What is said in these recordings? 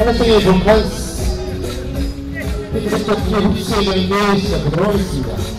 Everything is in place. It's just a few.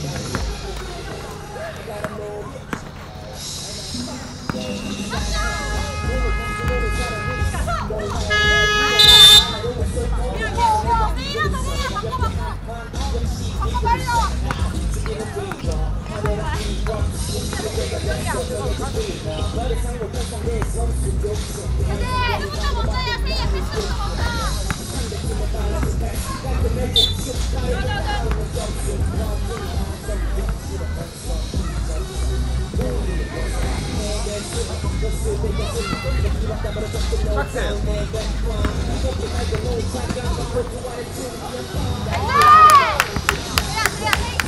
Let's go. Yeah! Yeah, yeah.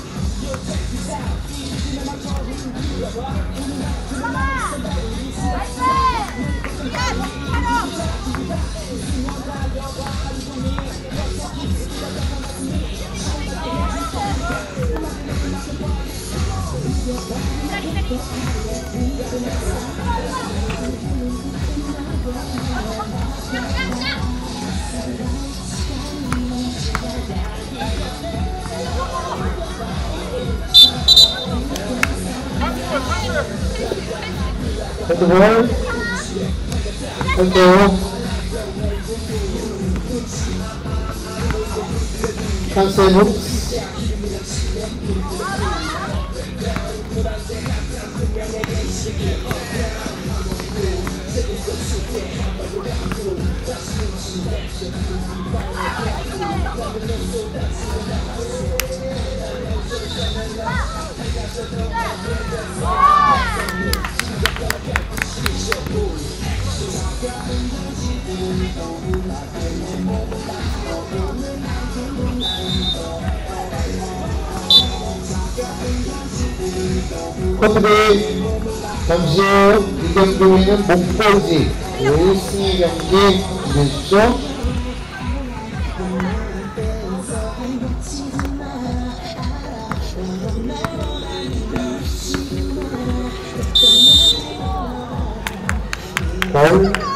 左左 Thank you, boy. Thank you. Cancel hooks. Thank you. 코트비 잠시 후이 경기는 목포지 1승의 경기 기대해주십시오. 볼